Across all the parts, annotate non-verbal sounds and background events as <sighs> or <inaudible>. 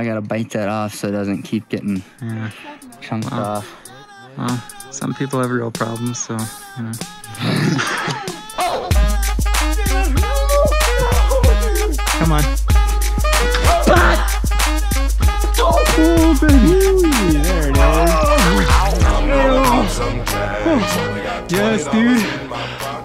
I gotta bite that off so it doesn't keep getting Yeah. chunked Wow. off. Well, some people have real problems, so you know. Come on. Oh, baby. There it is. Yes, dude.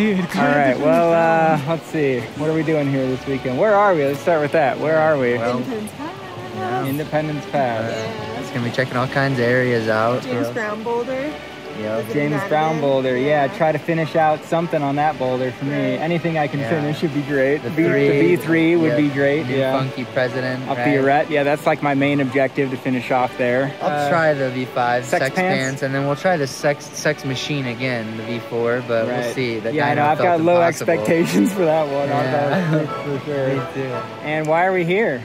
Dude, All <laughs> right. Well, <laughs> uh, let's see. What are we doing here this weekend? Where are we? Let's start with that. Where are we? Independence Pass. Yeah. Independence Pass. Yeah. It's gonna be checking all kinds of areas out. James Brown Boulder. Yep. James Brown boulder. Yeah, try to finish out something on that boulder for me. Anything I can Yeah. finish would be great. The B- three- the V3 would yeah, be great. New Yeah. funky president. Up right? the arete. Yeah, that's like my main objective to finish off there. I'll Uh, try the V5 Sex sex, Pants? pants. and then we'll try the sex sex machine again, the V4. But we'll see. That yeah, I know. I've felt got low impossible. expectations for that one. I'll Yeah. bet, for <laughs> sure. Me too. And why are we here?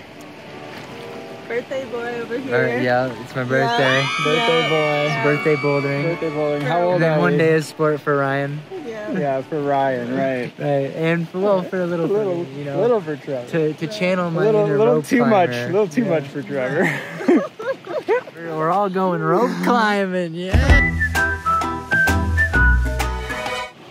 Birthday boy over Or- here. yeah, it's my birthday. Birthday Yeah. boy. Yeah. Birthday bouldering. Birthday bowling. How old And then are one you? day is sport for Ryan. Yeah. Yeah, for Ryan, right. <laughs> Right. And for, well, for a little, little, you know, little for Trevor. to, to channel a my little, inner little rope too much. A little too Yeah. much for Trevor. <laughs> We're, we're all going rope climbing, yeah.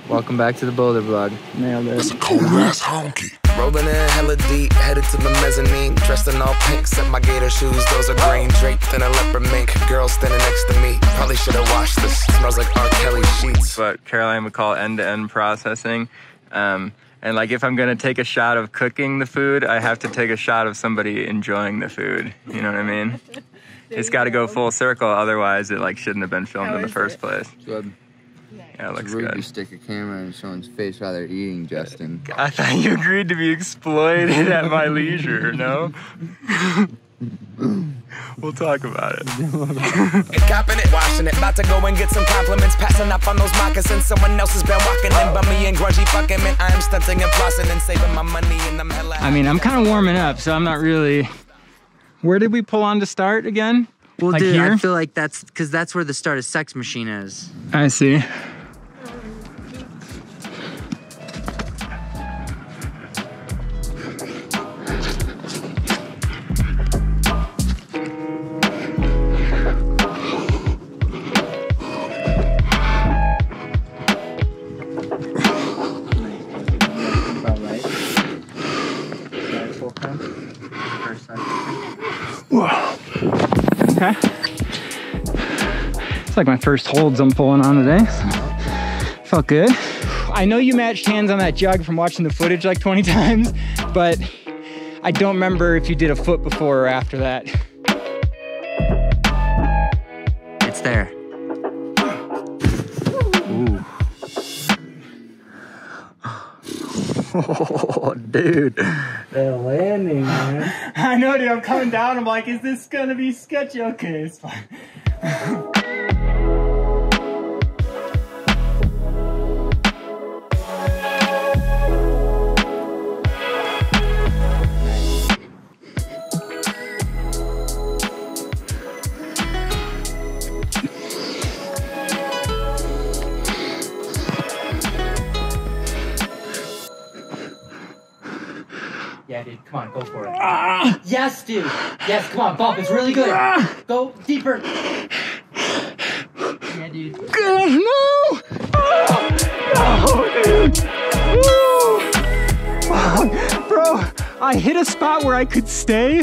Welcome back to the Boulder Vlog. Nailed it. Cold ass honky. Rolling in hella deep, headed to the mezzanine. Dressed in all pink, set my gator shoes. Those are green, draped in a leopard mink. Girl standing next to me. Probably should have washed this. Smells like R. Kelly sheets. what Caroline would call end-to-end processing. Um, and like if I'm gonna take a shot of cooking the food, I have to take a shot of somebody enjoying the food. You know what I mean? <laughs> It's got to go full circle, otherwise it like shouldn't have been filmed How in the first it? place. Good. Yeah, it looks rude good. to stick a camera in someone's face while they're eating, uh, Justin. <laughs> I thought you agreed to be exploited at my leisure. No. <laughs> we'll talk about it. <laughs> Copping it, washing it. About to go and get some compliments. Passing up on those moccasins. Someone else has been walking in bummy and grungy fucking man. I am stunting and flossing and saving my money and I'm hella. I mean, I'm kind of warming up, so I'm not really. Where did we pull on to start again? Well, Like dude, here? I feel like that's because that's where the start of Sex Machine is. I see. It's like my first holds I'm pulling on today. so Felt good. I know you matched hands on that jug from watching the footage like 20 <laughs> times, but I don't remember if you did a foot before or after that. It's there. Oh, <laughs> dude. The landing, man. <laughs> I know, dude. I'm coming down. I'm like, is this gonna be sketchy? Okay, it's fine. Dude, come on, go for it. Ah. Yes, dude. Yes, come on, bump. It's really good. Ah. Go deeper. Yeah, dude. no! Oh, dude! Woo! Bro, I hit a spot where I could stay,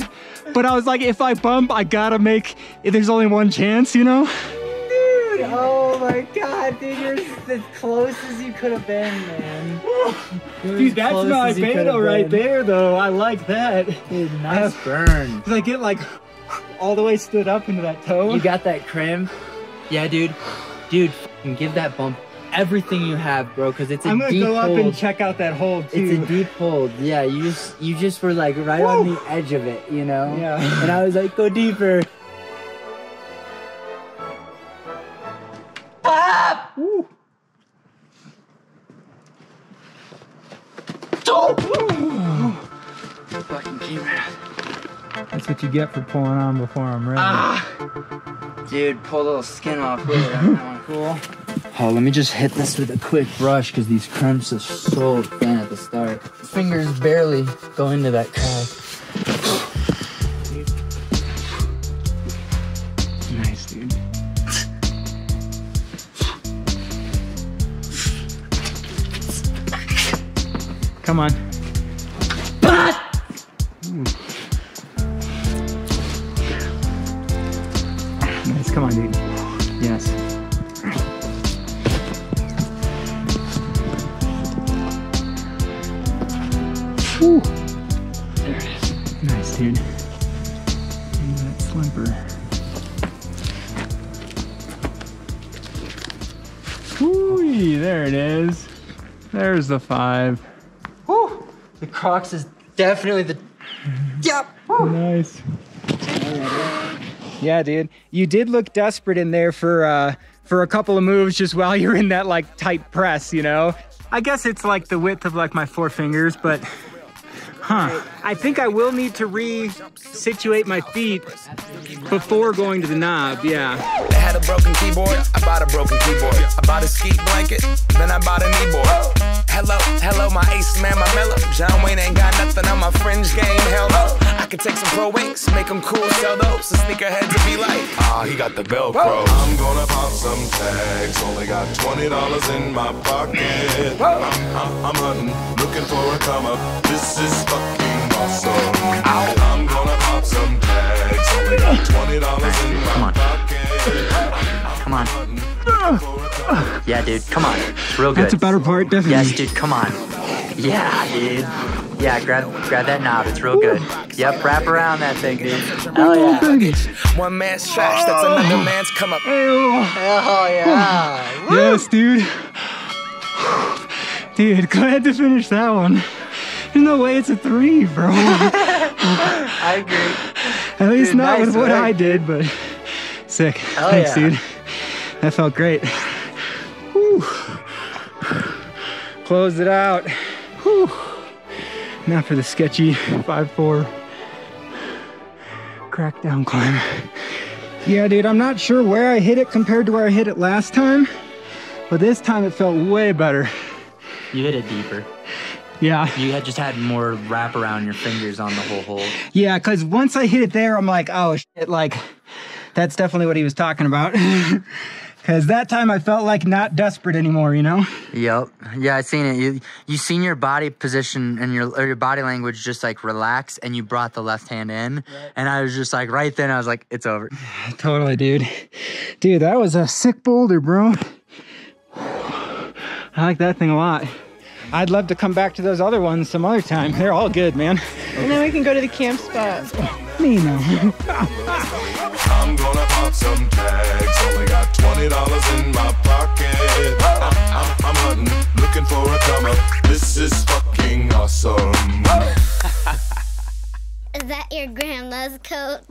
but I was like, if I bump, I gotta make. There's only one chance, you know. Dude, oh my god, dude, you're as close as you could have been, man. Dude, that's my beta right there, though. I like that. Dude, nice burn. Cause I get like all the way stood up into that toe. You got that crimp? Yeah, dude. Dude, f***ing give that bump everything you have, bro, because it's a I'm gonna deep go up hold. and check out that hold too. It's a deep hold. Yeah, you just you just were like right on the edge of it, you know? Yeah. And I was like, go deeper. Fucking camera. That's what you get for pulling on before I'm ready. Ah! Dude, pull a little skin off with it. on that one, cool. Oh, let me just hit this with a quick brush because these crimps are so thin at the start. Fingers barely go into that crack. Come on. Nice, come on, dude. Yes. Whew. There it is. Nice, dude. At that slimper. Whoo, there it is. There's the five. Whew. The crux is definitely the. Yep. Nice. Yeah, dude. You did look desperate in there for uh for a couple of moves just while you're in that like tight press, you know? I guess it's like the width of like my four fingers, but huh. I think I will need to re-situate my feet before going to the knob, yeah. They had a broken keyboard, I bought a broken keyboard. I bought a ski blanket, then I bought a kneeboard. Hello, hello, my ace man, my mellow. John Wayne ain't got nothing on my fringe game, hell no. I could take some pro wings, make them cool, sell those. The sneakerheads to be like, ah, he got the Velcro. I'm gonna pop some tags. Only got twenty dollars in my pocket. I'm, I'm, I'm hunting, looking for a come up. This is fucking awesome. I'm gonna pop some tags. Only got twenty dollars in my pocket. Come on. pocket. Come on. Yeah, dude. Come on. It's real good. That's a better part, definitely. Yes, dude. Come on. Yeah, dude. Yeah, grab grab that knob. It's real good. Yep, wrap around that thing, dude. Hell yeah. one man's trash, that's another oh. man's come up. Hell yeah. Oh. Yes, dude. <sighs> Dude, glad to finish that one. There's no way it's a three, bro. <laughs> <laughs> I agree. At least Dude, not nice, with what right? I did, but sick. Hell Thanks, yeah. dude. That felt great. Whew. Close it out. Whew. Now for the sketchy 5-4 crackdown climb. Yeah, dude, I'm not sure where I hit it compared to where I hit it last time, but this time it felt way better. You hit it deeper. Yeah. You had just had more wrap around your fingers on the whole hole. Yeah, because once I hit it there, I'm like, oh shit, like that's definitely what he was talking about. <laughs> Because that time I felt like not desperate anymore, you know? Yep. Yeah, I seen it. You you seen your body position and your or your body language just like relax, and you brought the left hand in, and I was just like right then I was like it's over. <sighs> Totally, dude. Dude, that was a sick boulder, bro. <sighs> I like that thing a lot. I'd love to come back to those other ones some other time. They're all good, man. And then we can go to the camp spot. Me <laughs> dollars in my pocket. I'm, I'm, I'm hunting, looking for a. This is fucking awesome. <laughs> Is that your grandma's coat?